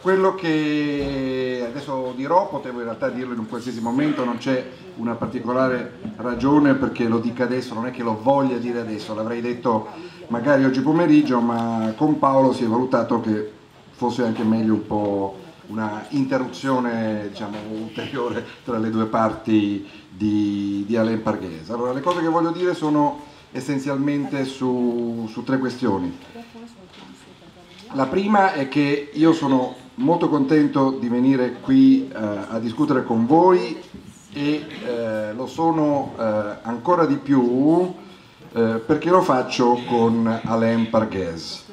quello che adesso dirò potevo in realtà dirlo in un qualsiasi momento, non c'è una particolare ragione perché lo dica adesso, non è che lo voglia dire adesso, l'avrei detto magari oggi pomeriggio, ma con Paolo si è valutato che fosse anche meglio un po' una interruzione diciamo, ulteriore tra le due parti di, di Alain Parghese. Allora, le cose che voglio dire sono essenzialmente su, su tre questioni. La prima è che io sono molto contento di venire qui eh, a discutere con voi e eh, lo sono eh, ancora di più eh, perché lo faccio con Alain Parghese.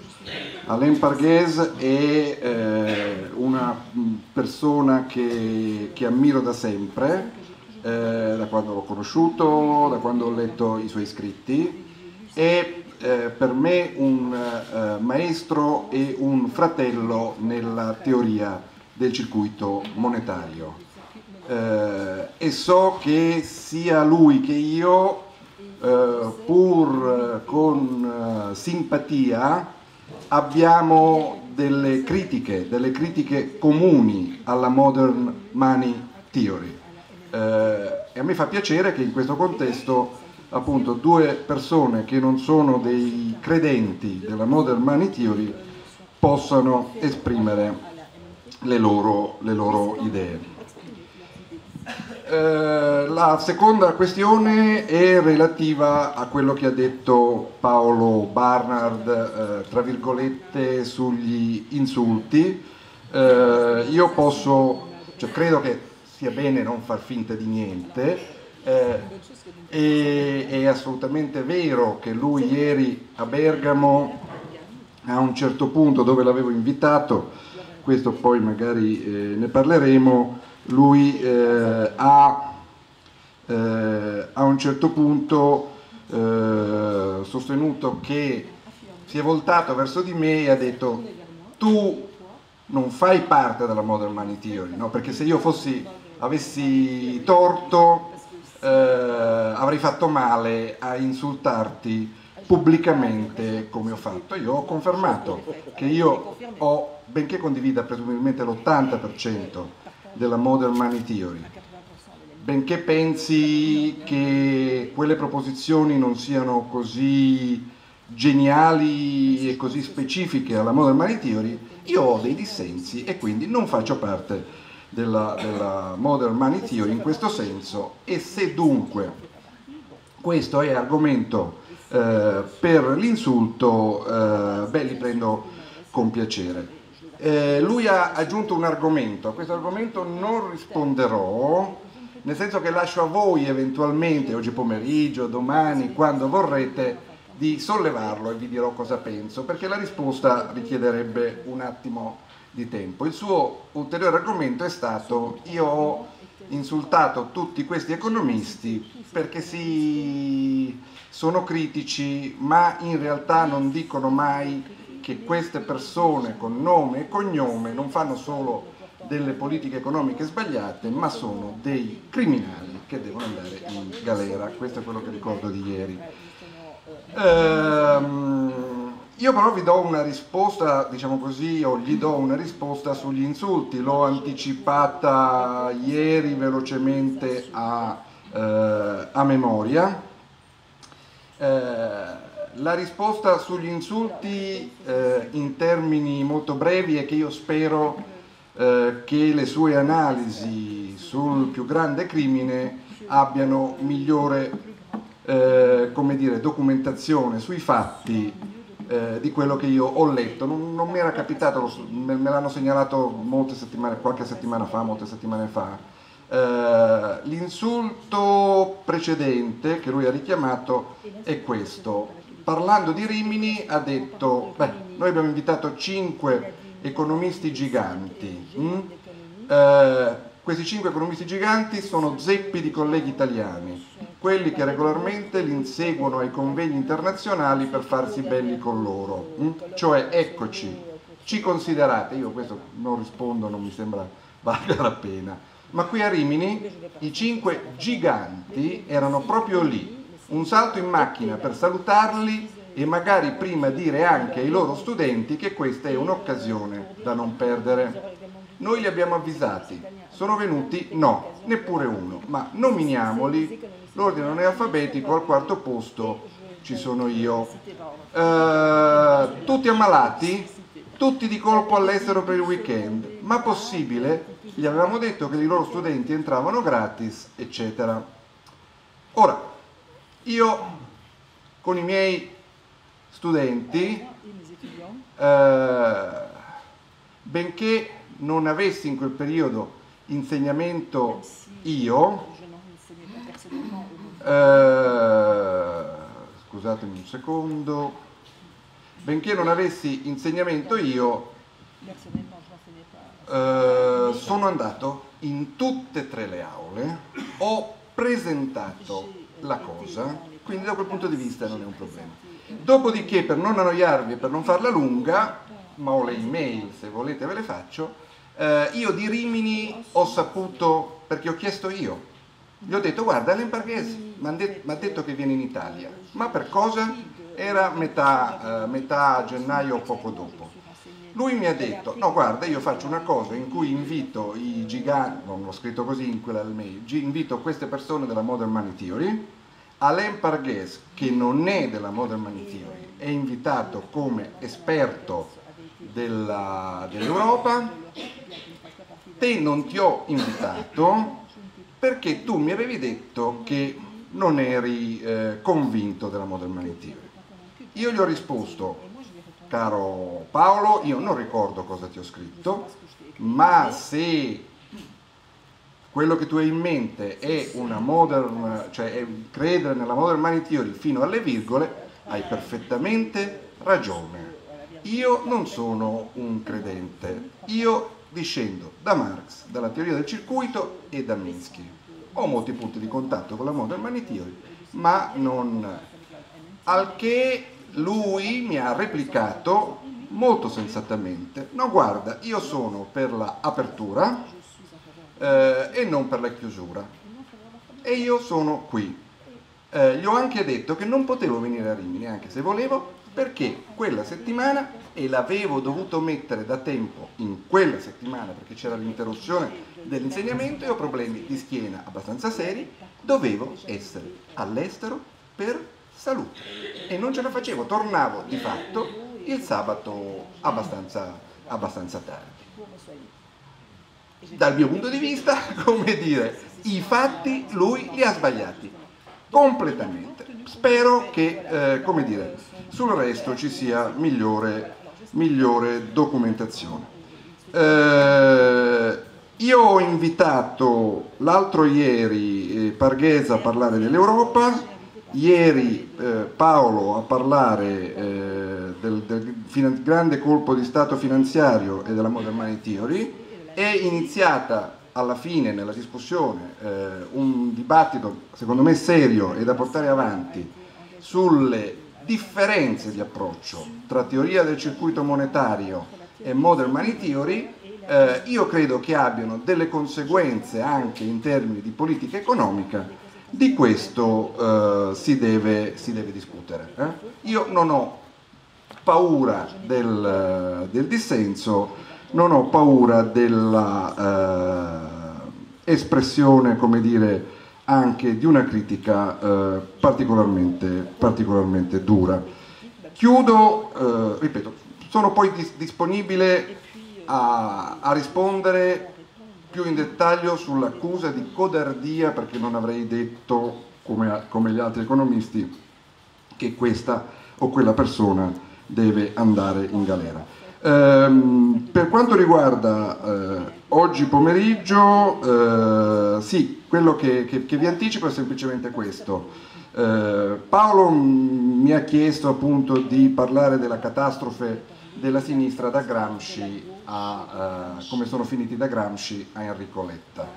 Alain Parghese è eh, una persona che, che, ammiro da sempre, eh, da quando l'ho conosciuto, da quando ho letto i suoi scritti, è eh, per me un eh, maestro e un fratello nella teoria del circuito monetario. Eh, e so che sia lui che io, eh, pur con simpatia, abbiamo delle critiche, delle critiche comuni alla Modern Money Theory. Eh, e a me fa piacere che in questo contesto appunto due persone che non sono dei credenti della Modern Money Theory possano esprimere le loro, le loro idee. Eh, la seconda questione è relativa a quello che ha detto Paolo Barnard, eh, tra virgolette, sugli insulti. Eh, io posso, cioè, credo che sia bene non far finta di niente. Eh, e, è assolutamente vero che lui ieri a Bergamo, a un certo punto dove l'avevo invitato, questo poi magari eh, ne parleremo, lui eh, ha eh, a un certo punto eh, sostenuto che si è voltato verso di me e ha detto tu non fai parte della Modern Money Theory, no? perché se io fossi, avessi torto eh, avrei fatto male a insultarti pubblicamente come ho fatto. Io ho confermato che io ho, benché condivida presumibilmente l'80% della Modern Money Theory. Benché pensi che quelle proposizioni non siano così geniali e così specifiche alla Modern Money Theory, io ho dei dissensi e quindi non faccio parte della, della Modern Money Theory in questo senso e se dunque questo è argomento eh, per l'insulto, eh, beh li prendo con piacere. Eh, lui ha aggiunto un argomento, a questo argomento non risponderò, nel senso che lascio a voi eventualmente, oggi pomeriggio, domani, quando vorrete, di sollevarlo e vi dirò cosa penso, perché la risposta richiederebbe un attimo di tempo. Il suo ulteriore argomento è stato io ho insultato tutti questi economisti perché si sono critici ma in realtà non dicono mai che queste persone con nome e cognome non fanno solo delle politiche economiche sbagliate, ma sono dei criminali che devono andare in galera. Questo è quello che ricordo di ieri. Ehm, io però vi do una risposta, diciamo così, o gli do una risposta sugli insulti. L'ho anticipata ieri velocemente a, eh, a memoria. Eh, la risposta sugli insulti eh, in termini molto brevi è che io spero eh, che le sue analisi sul più grande crimine abbiano migliore eh, dire, documentazione sui fatti eh, di quello che io ho letto. Non, non mi era capitato, me, me l'hanno segnalato settimane, qualche settimana fa, molte settimane fa. Eh, l'insulto precedente che lui ha richiamato è questo parlando di Rimini ha detto, beh, noi abbiamo invitato cinque economisti giganti, mm? eh, questi cinque economisti giganti sono zeppi di colleghi italiani, quelli che regolarmente li inseguono ai convegni internazionali per farsi belli con loro, mm? cioè eccoci, ci considerate, io questo non rispondo, non mi sembra valga la pena, ma qui a Rimini i cinque giganti erano proprio lì, un salto in macchina per salutarli e magari prima dire anche ai loro studenti che questa è un'occasione da non perdere. Noi li abbiamo avvisati, sono venuti? No, neppure uno, ma nominiamoli, l'ordine non è alfabetico, al quarto posto ci sono io. Eh, tutti ammalati? Tutti di colpo all'estero per il weekend, ma possibile? Gli avevamo detto che i loro studenti entravano gratis, eccetera. Ora, io con i miei studenti, eh, benché non avessi in quel periodo insegnamento io, eh, scusatemi un secondo, benché non avessi insegnamento io, eh, sono andato in tutte e tre le aule, ho presentato la cosa, quindi da quel punto di vista non è un problema. Dopodiché, per non annoiarvi e per non farla lunga, ma ho le email, se volete ve le faccio, eh, io di Rimini ho saputo, perché ho chiesto io, gli ho detto guarda Alain Parghese mi ha det detto che viene in Italia, ma per cosa? Era metà, eh, metà gennaio o poco dopo. Lui mi ha detto, no guarda io faccio una cosa in cui invito i giganti, non l'ho scritto così in quella mail, invito queste persone della Modern Money Theory, Alain Parghese, che non è della Modern Money Theory, è invitato come esperto dell'Europa, te non ti ho invitato perché tu mi avevi detto che non eri eh, convinto della Money Theory. Io gli ho risposto, caro Paolo, io non ricordo cosa ti ho scritto, ma se quello che tu hai in mente è una modern, cioè credere nella modern money theory fino alle virgole, hai perfettamente ragione. Io non sono un credente, io discendo da Marx, dalla teoria del circuito e da Minsky. Ho molti punti di contatto con la modern money theory, ma non... Al che lui mi ha replicato molto sensatamente, no guarda, io sono per l'apertura, eh, e non per la chiusura. E io sono qui. Eh, gli ho anche detto che non potevo venire a Rimini, anche se volevo, perché quella settimana, e l'avevo dovuto mettere da tempo in quella settimana, perché c'era l'interruzione dell'insegnamento e ho problemi di schiena abbastanza seri, dovevo essere all'estero per salute. E non ce la facevo, tornavo di fatto il sabato abbastanza, abbastanza tardi dal mio punto di vista, come dire, i fatti lui li ha sbagliati completamente. Spero che, eh, come dire, sul resto ci sia migliore, migliore documentazione. Eh, io ho invitato l'altro ieri eh, Parghesa a parlare dell'Europa, ieri eh, Paolo a parlare eh, del, del grande colpo di Stato finanziario e della Modern Money Theory, è iniziata alla fine nella discussione eh, un dibattito secondo me serio e da portare avanti sulle differenze di approccio tra teoria del circuito monetario e modern money theory eh, io credo che abbiano delle conseguenze anche in termini di politica economica di questo eh, si, deve, si, deve, discutere eh. io non ho paura del, del dissenso non ho paura dell'espressione, eh, come dire, anche di una critica eh, particolarmente, particolarmente, dura. Chiudo, eh, ripeto, sono poi dis disponibile a, a, rispondere più in dettaglio sull'accusa di codardia, perché non avrei detto, come, come gli altri economisti, che questa o quella persona deve andare in galera. Ehm, per quanto riguarda eh, oggi pomeriggio, eh, sì, quello che, che, che, vi anticipo è semplicemente questo. Eh, Paolo mi ha chiesto appunto di parlare della catastrofe della sinistra da Gramsci a eh, come sono finiti da Gramsci a Enrico Letta.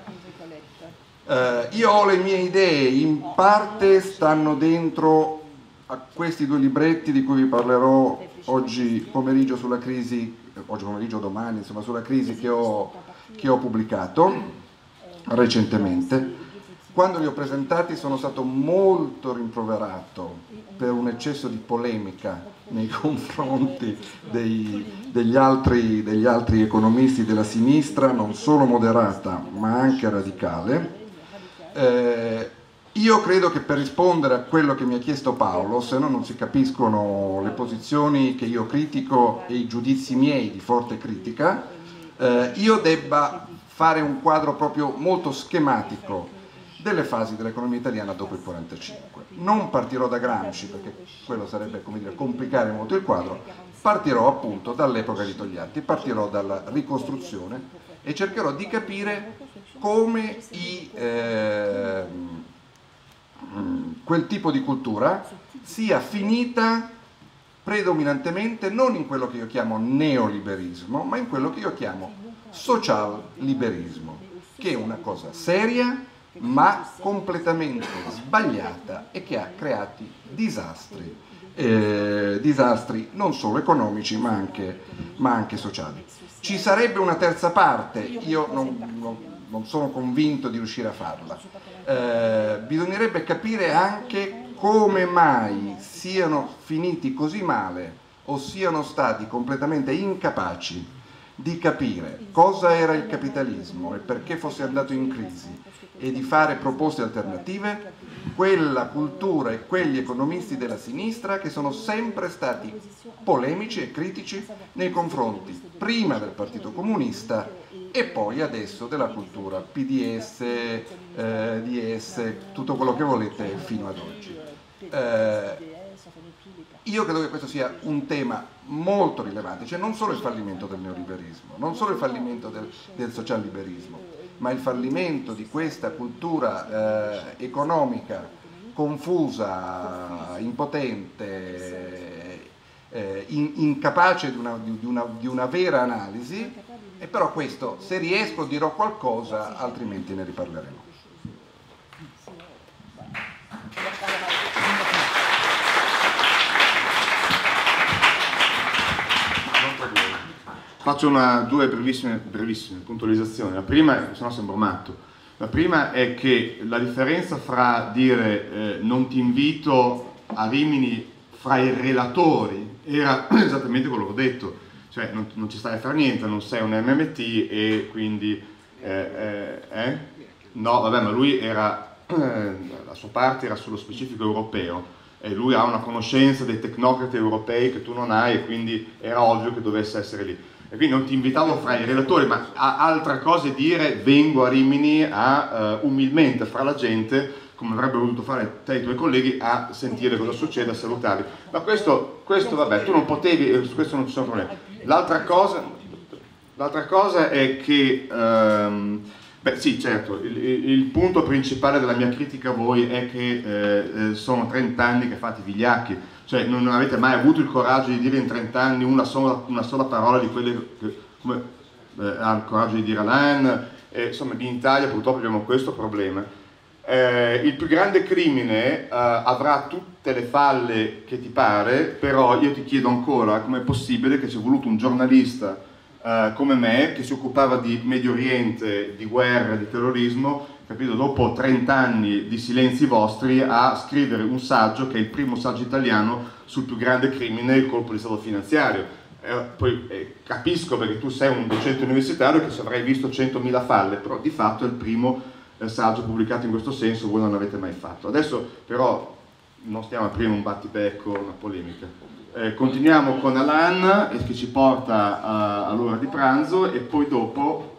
Eh, io ho le mie idee, in parte stanno dentro a questi due libretti di cui vi parlerò oggi pomeriggio sulla crisi, oggi pomeriggio domani, insomma sulla crisi che ho, che ho pubblicato recentemente, quando li ho presentati sono stato molto rimproverato per un eccesso di polemica nei confronti dei, degli, altri, degli, altri, economisti della sinistra, non solo moderata ma anche radicale. Eh, io credo che per rispondere a quello che mi ha chiesto Paolo, se no non si capiscono le posizioni che io critico e i giudizi miei di forte critica, eh, io debba fare un quadro proprio molto schematico delle fasi dell'economia italiana dopo il 45. Non partirò da Gramsci perché quello sarebbe dire, complicare molto il quadro, partirò appunto dall'epoca di Togliatti, partirò dalla ricostruzione e cercherò di capire come i, eh, quel tipo di cultura sia finita predominantemente non in quello che io chiamo neoliberismo, ma in quello che io chiamo social liberismo, che è una cosa seria, ma completamente sbagliata e che ha creato disastri, eh, disastri non solo economici ma anche, ma anche, sociali. Ci sarebbe una terza parte, io non, non, non sono convinto di riuscire a farla, eh, bisognerebbe capire anche come mai siano finiti così male o siano stati completamente incapaci di capire cosa era il capitalismo e perché fosse andato in crisi e di fare proposte alternative, quella cultura e quegli economisti della sinistra che sono sempre stati polemici e critici nei confronti prima del Partito Comunista e poi adesso della cultura PDS, eh, DS, tutto quello che volete fino ad oggi. Eh, io credo che questo sia un tema molto rilevante, cioè non solo il fallimento del neoliberismo, non solo il fallimento del, del socialliberismo, ma il fallimento di questa cultura eh, economica confusa, impotente, eh, in, incapace di una, di, una, di una vera analisi, e però questo, se riesco dirò qualcosa, altrimenti ne riparleremo. Faccio una, due brevissime, brevissime puntualizzazioni. La prima, se no sembro matto, la prima è che la differenza fra dire eh, non ti invito a Rimini fra i relatori era esattamente quello che ho detto, cioè non, non ci stai a fare niente, non sei un MMT e quindi... Eh, eh, eh? no, vabbè, ma lui era, la sua parte era sullo specifico europeo e lui ha una conoscenza dei tecnocrati europei che tu non hai e quindi era ovvio che dovesse essere lì e quindi non ti invitavo fra i relatori, ma a altra cosa dire vengo a Rimini a uh, umilmente fra la gente, come avrebbe voluto fare te e i tuoi colleghi, a sentire cosa succede, a salutarli. Ma questo, questo vabbè, tu non potevi, eh, su questo non ci sono problemi. L'altra cosa, l'altra cosa è che... Um, Beh sì, certo, il, il, punto principale della mia critica a voi è che eh, sono 30 anni che fate vigliacchi, cioè non avete mai avuto il coraggio di dire in 30 anni una sola, una sola parola di quelle che come, eh, ha il coraggio di dire Alain, e, insomma in Italia purtroppo abbiamo questo problema. Eh, il più grande crimine eh, avrà tutte le falle che ti pare, però io ti chiedo ancora come è possibile che ci sia voluto un giornalista eh, come me che si occupava di Medio Oriente, di guerra, di terrorismo capito, dopo 30 anni di silenzi vostri, a scrivere un saggio che è il primo saggio italiano sul più grande crimine, il colpo di Stato finanziario. Eh, poi eh, capisco perché tu sei un docente universitario che se avrai visto 100.000 falle, però di fatto è il primo eh, saggio pubblicato in questo senso, voi non l'avete mai fatto. Adesso però non stiamo a aprire un battibecco, una polemica. Eh, continuiamo con Alan che ci porta all'ora di pranzo e poi dopo